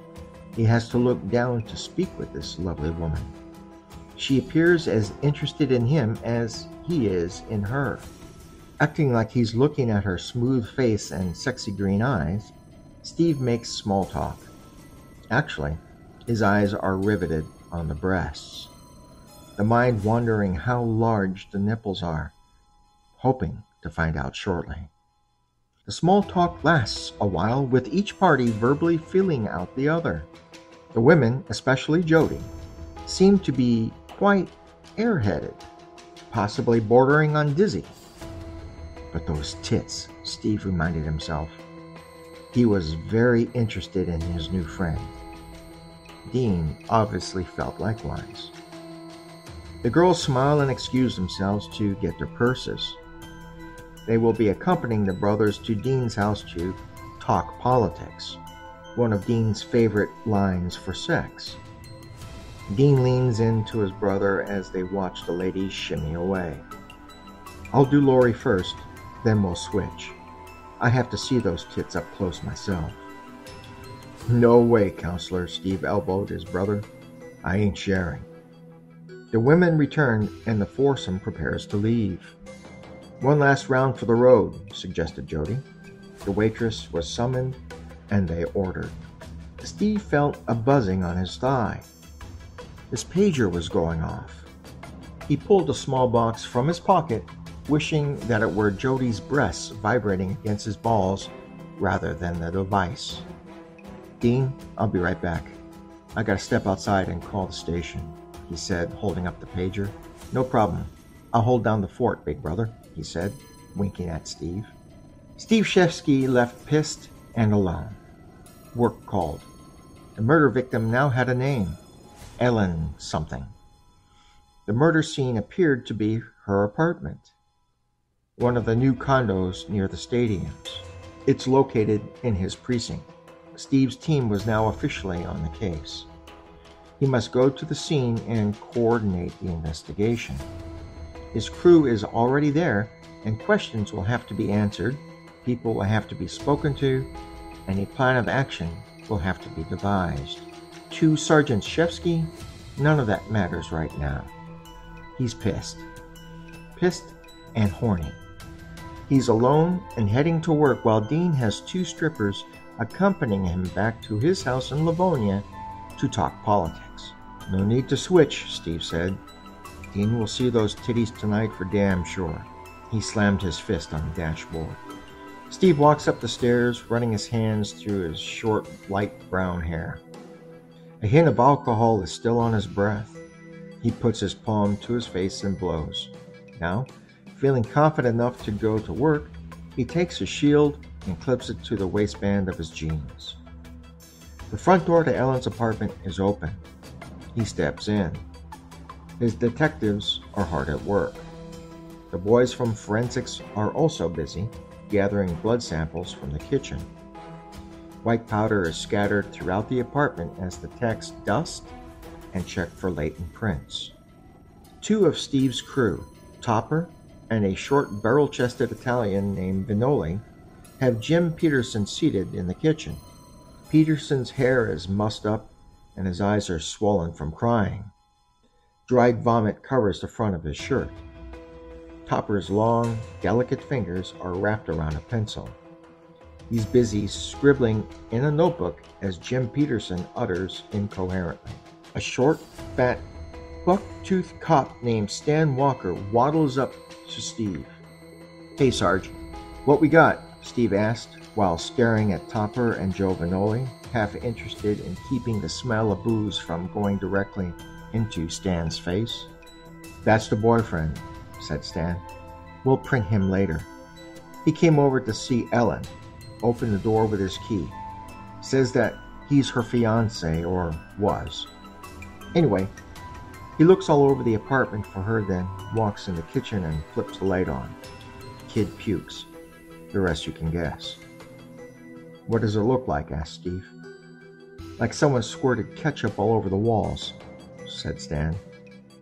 he has to look down to speak with this lovely woman. She appears as interested in him as he is in her. Acting like he's looking at her smooth face and sexy green eyes, Steve makes small talk. Actually, his eyes are riveted on the breasts, the mind wondering how large the nipples are, hoping to find out shortly. The small talk lasts a while, with each party verbally feeling out the other. The women, especially Jody, seem to be quite airheaded, possibly bordering on dizzy. But those tits, Steve reminded himself. He was very interested in his new friend. Dean obviously felt likewise. The girls smile and excuse themselves to get their purses. They will be accompanying the brothers to Dean's house to talk politics, one of Dean's favorite lines for sex. Dean leans in to his brother as they watch the ladies shimmy away. I'll do Lori first, then we'll switch. I have to see those tits up close myself. No way, counselor, Steve elbowed his brother. I ain't sharing. The women return and the foursome prepares to leave. One last round for the road, suggested Jody. The waitress was summoned and they ordered. Steve felt a buzzing on his thigh. His pager was going off. He pulled a small box from his pocket wishing that it were Jody's breasts vibrating against his balls rather than the device. Dean, I'll be right back. I gotta step outside and call the station, he said, holding up the pager. No problem. I'll hold down the fort, big brother, he said, winking at Steve. Steve Shevsky left pissed and alone. Work called. The murder victim now had a name Ellen something. The murder scene appeared to be her apartment one of the new condos near the stadiums. It's located in his precinct. Steve's team was now officially on the case. He must go to the scene and coordinate the investigation. His crew is already there, and questions will have to be answered, people will have to be spoken to, and a plan of action will have to be devised. To Sergeant Shevsky, none of that matters right now. He's pissed. Pissed and horny. He's alone and heading to work while Dean has two strippers accompanying him back to his house in Livonia to talk politics. No need to switch, Steve said. Dean will see those titties tonight for damn sure. He slammed his fist on the dashboard. Steve walks up the stairs, running his hands through his short, light brown hair. A hint of alcohol is still on his breath. He puts his palm to his face and blows. Now, feeling confident enough to go to work, he takes his shield and clips it to the waistband of his jeans. The front door to Ellen's apartment is open. He steps in. His detectives are hard at work. The boys from forensics are also busy, gathering blood samples from the kitchen. White powder is scattered throughout the apartment as the techs dust and check for latent prints. Two of Steve's crew, Topper and a short barrel chested Italian named Vinoli, have Jim Peterson seated in the kitchen. Peterson's hair is mussed up and his eyes are swollen from crying. Dried vomit covers the front of his shirt. Topper's long, delicate fingers are wrapped around a pencil. He's busy scribbling in a notebook as Jim Peterson utters incoherently. A short, fat, buck-toothed cop named Stan Walker waddles up to Steve. Hey, Sarge, what we got? Steve asked while staring at Topper and Joe Vinoli, half interested in keeping the smell of booze from going directly into Stan's face. That's the boyfriend, said Stan. We'll print him later. He came over to see Ellen, opened the door with his key. Says that he's her fiance, or was. Anyway, he looks all over the apartment for her, then walks in the kitchen and flips the light on. Kid pukes. The rest you can guess. What does it look like? asked Steve. Like someone squirted ketchup all over the walls, said Stan.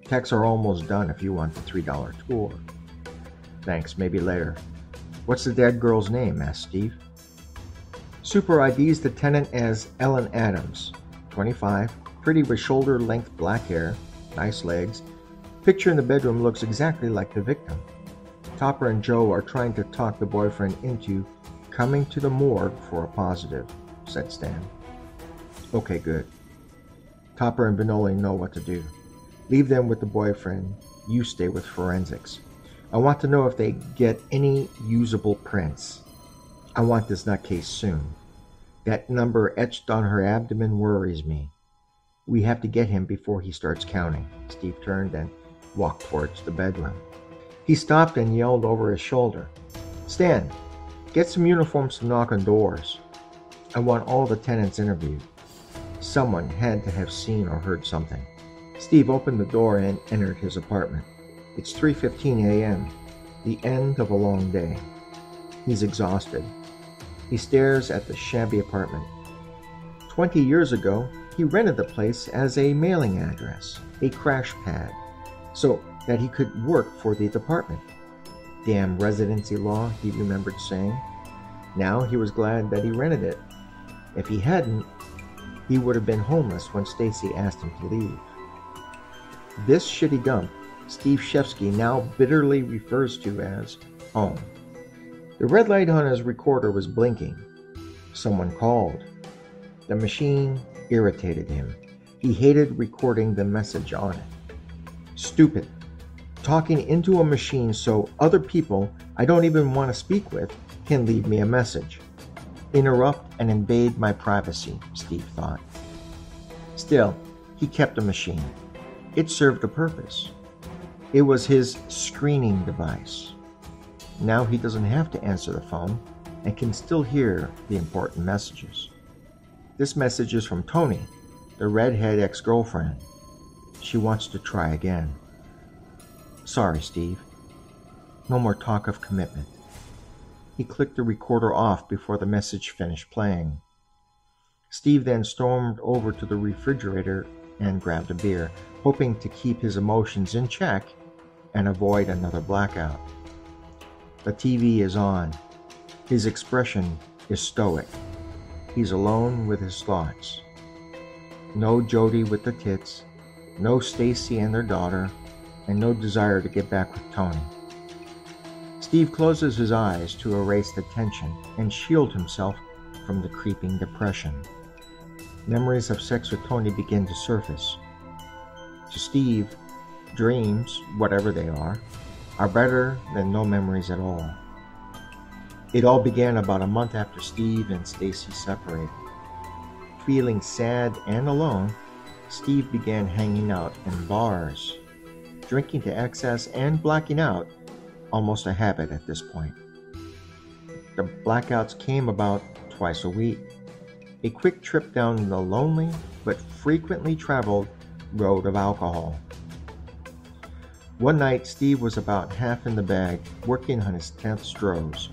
Techs are almost done if you want the $3 tour. Thanks, maybe later. What's the dead girl's name? asked Steve. Super IDs the tenant as Ellen Adams, 25, pretty with shoulder length black hair, nice legs. Picture in the bedroom looks exactly like the victim. Topper and Joe are trying to talk the boyfriend into coming to the morgue for a positive, said Stan. Okay, good. Topper and Vinoli know what to do. Leave them with the boyfriend. You stay with forensics. I want to know if they get any usable prints. I want this nutcase soon. That number etched on her abdomen worries me. We have to get him before he starts counting. Steve turned and walked towards the bedroom. He stopped and yelled over his shoulder. Stan, get some uniforms to knock on doors. I want all the tenants interviewed. Someone had to have seen or heard something. Steve opened the door and entered his apartment. It's 3:15 a.m., the end of a long day. He's exhausted. He stares at the shabby apartment. 20 years ago, he rented the place as a mailing address, a crash pad. So that he could work for the department. Damn residency law, he remembered saying. Now he was glad that he rented it. If he hadn't, he would have been homeless when Stacy asked him to leave. This shitty dump, Steve Shevsky now bitterly refers to as home. The red light on his recorder was blinking. Someone called. The machine irritated him. He hated recording the message on it. Stupid, talking into a machine so other people I don't even want to speak with can leave me a message. Interrupt and invade my privacy, Steve thought. Still, he kept the machine. It served a purpose. It was his screening device. Now he doesn't have to answer the phone and can still hear the important messages. This message is from Tony, the redhead ex girlfriend. She wants to try again. Sorry, Steve. No more talk of commitment. He clicked the recorder off before the message finished playing. Steve then stormed over to the refrigerator and grabbed a beer, hoping to keep his emotions in check and avoid another blackout. The TV is on. His expression is stoic. He's alone with his thoughts. No Jody with the tits, no Stacy and their daughter, and no desire to get back with Tony. Steve closes his eyes to erase the tension and shield himself from the creeping depression. Memories of sex with Tony begin to surface. To Steve, dreams, whatever they are, are better than no memories at all. It all began about a month after Steve and Stacy separated. Feeling sad and alone, Steve began hanging out in bars, drinking to excess and blacking out, almost a habit at this point. The blackouts came about twice a week. A quick trip down the lonely but frequently traveled road of alcohol. One night, Steve was about half in the bag, working on his 10th Stroh's,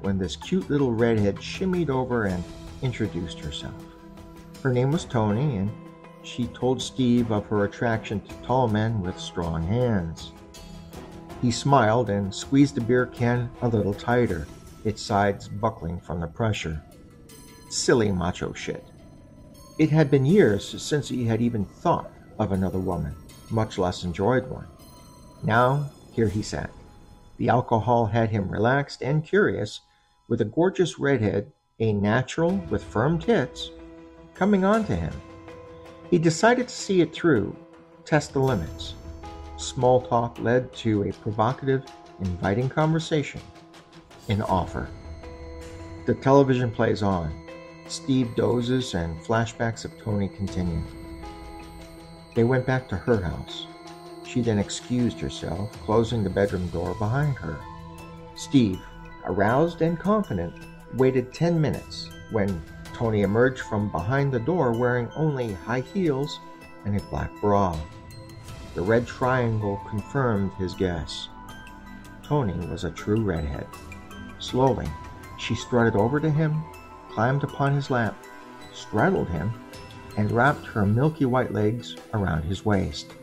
when this cute little redhead shimmied over and introduced herself. Her name was Tony, and she told Steve of her attraction to tall men with strong hands. He smiled and squeezed the beer can a little tighter, its sides buckling from the pressure. Silly macho shit. It had been years since he had even thought of another woman, much less enjoyed one. Now, here he sat. The alcohol had him relaxed and curious, with a gorgeous redhead, a natural with firm tits, coming on to him. He decided to see it through, test the limits. Small talk led to a provocative, inviting conversation, an offer. The television plays on. Steve dozes and flashbacks of Tony continue. They went back to her house. She then excused herself, closing the bedroom door behind her. Steve, aroused and confident, waited 10 minutes when Tony emerged from behind the door wearing only high heels and a black bra. The red triangle confirmed his guess. Tony was a true redhead. Slowly, she strutted over to him, climbed upon his lap, straddled him, and wrapped her milky white legs around his waist.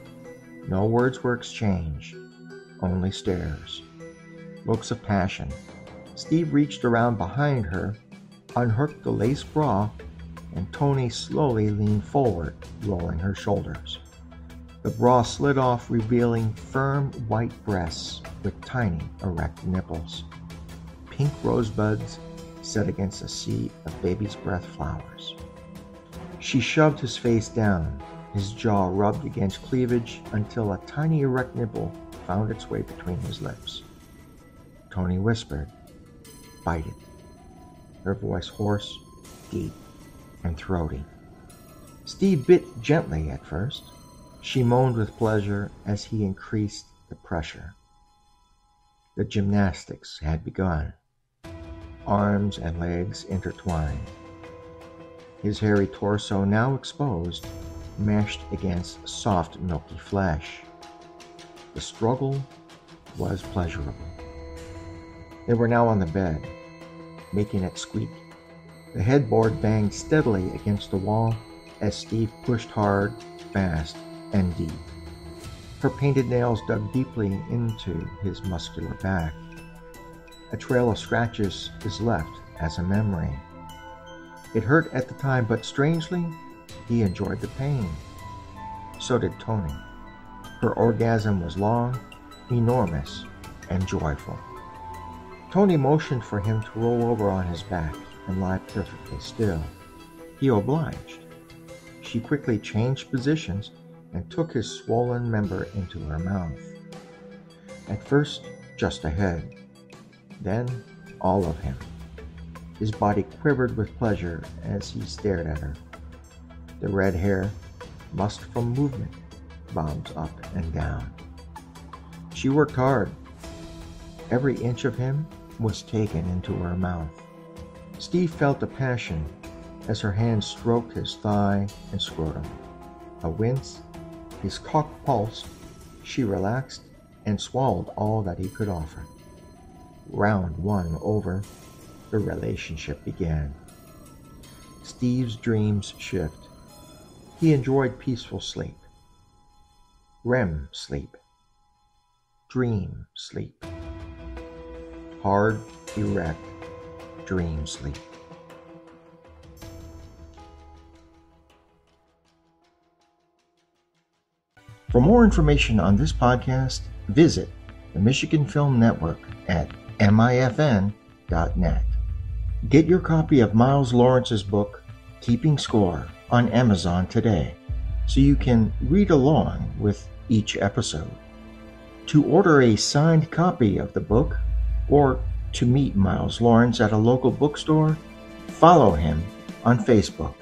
No words were exchanged, only stares, looks of passion. Steve reached around behind her, unhooked the lace bra, and Tony slowly leaned forward, rolling her shoulders. The bra slid off, revealing firm white breasts with tiny, erect nipples. Pink rosebuds set against a sea of baby's breath flowers. She shoved his face down, his jaw rubbed against cleavage until a tiny erect nipple found its way between his lips. Tony whispered, Bite it. Her voice hoarse, deep, and throaty. Steve bit gently at first. She moaned with pleasure as he increased the pressure. The gymnastics had begun. Arms and legs intertwined. His hairy torso, now exposed, mashed against soft, milky flesh. The struggle was pleasurable. They were now on the bed, making it squeak. The headboard banged steadily against the wall as Steve pushed hard, fast, and deep. Her painted nails dug deeply into his muscular back. A trail of scratches is left as a memory. It hurt at the time, but strangely, he enjoyed the pain. So did Tony. Her orgasm was long, enormous, and joyful. Tony motioned for him to roll over on his back and lie perfectly still. He obliged. She quickly changed positions and took his swollen member into her mouth. At first, just a head, then all of him. His body quivered with pleasure as he stared at her. The red hair, mussed from movement, bobbed up and down. She worked hard. Every inch of him was taken into her mouth. Steve felt a passion as her hand stroked his thigh and scrotum. A wince, his cock pulsed, she relaxed and swallowed all that he could offer. Round one over, the relationship began. Steve's dreams shift. He enjoyed peaceful sleep, REM sleep, dream sleep, hard, erect dream sleep. For more information on this podcast, visit the Michigan Film Network at mifn.net. Get your copy of Miles Lawrence's book, Keeping Score, on Amazon today so you can read along with each episode. To order a signed copy of the book or to meet Miles Lawrence at a local bookstore, follow him on Facebook.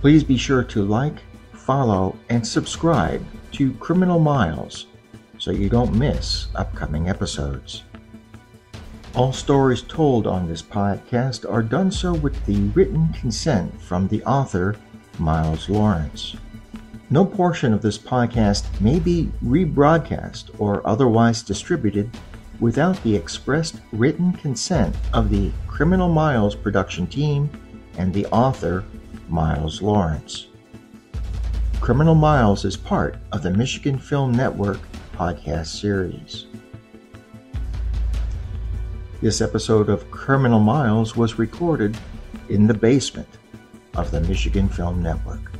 Please be sure to like, follow, and subscribe to Criminal Miles so you don't miss upcoming episodes. All stories told on this podcast are done so with the written consent from the author, Miles Lawrence. No portion of this podcast may be rebroadcast or otherwise distributed without the expressed written consent of the Criminal Miles production team and the author, Miles Lawrence. Criminal Miles is part of the Michigan Film Network podcast series. This episode of Criminal Miles was recorded in the basement of the Michigan Film Network.